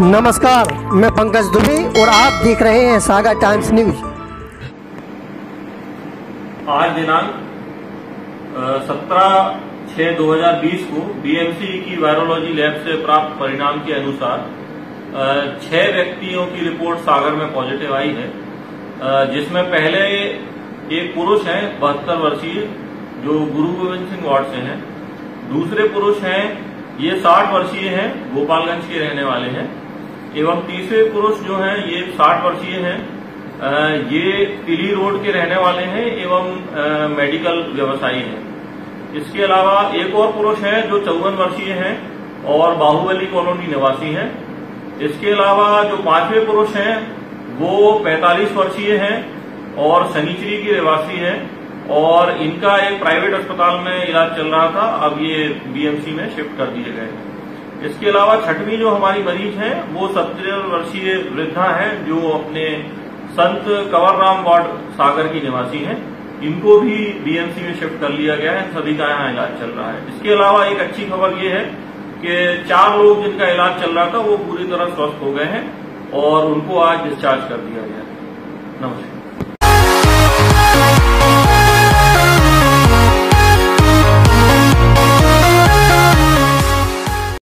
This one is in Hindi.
नमस्कार, मैं पंकज दुबे और आप देख रहे हैं सागर टाइम्स न्यूज़। आज दिनांक सत्रह हज़ार बीस को बीएमसी की वायरोलॉजी लैब से प्राप्त परिणाम के अनुसार छह व्यक्तियों की रिपोर्ट सागर में पॉजिटिव आई है। जिसमें पहले एक पुरुष हैं, बहत्तर वर्षीय, जो गुरु गोविंद सिंह वार्ड से हैं। दूसरे पुरुष हैं, ये साठ वर्षीय हैं, गोपालगंज के रहने वाले हैं। एवं तीसरे पुरुष जो हैं, ये साठ वर्षीय है ये तिली रोड के रहने वाले हैं एवं मेडिकल व्यवसायी हैं। इसके अलावा एक और पुरुष है जो चौवन वर्षीय हैं और बाहुबली कॉलोनी निवासी हैं। इसके अलावा जो पाँचवें पुरुष हैं, वो 45 वर्षीय हैं और सनीचरी की निवासी हैं और इनका एक प्राइवेट अस्पताल में इलाज चल रहा था, अब ये बीएमसी में शिफ्ट कर दिए गए हैं। इसके अलावा छठवीं जो हमारी मरीज़ है, वो सत्तर वर्षीय वृद्धा है, जो अपने संत कंवर राम वार्ड सागर की निवासी हैं। इनको भी बीएमसी में शिफ्ट कर लिया गया है, सभी का यहाँ इलाज चल रहा है। इसके अलावा एक अच्छी खबर ये है कि चार लोग जिनका इलाज चल रहा था, वो पूरी तरह स्वस्थ हो गए हैं और उनको आज डिस्चार्ज कर दिया गया है। नमस्कार।